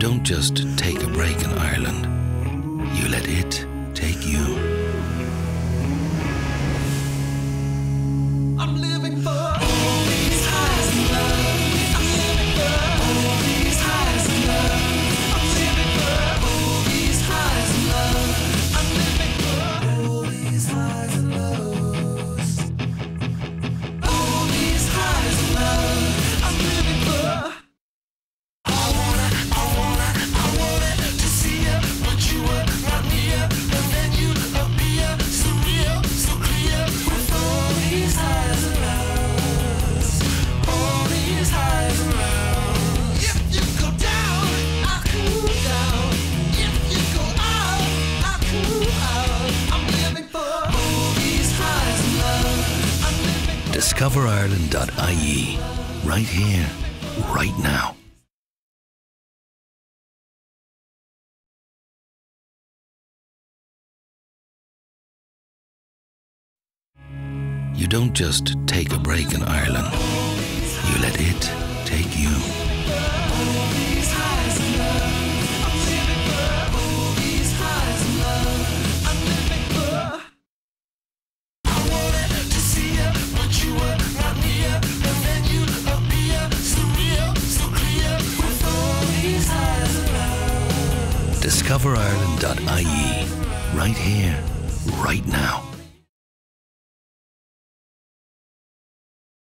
don't just take a break in Ireland, you let it coverireland.ie. Right here, right now. You don't just take a break in Ireland, you let it take you. discoverireland.ie. Right here, right now.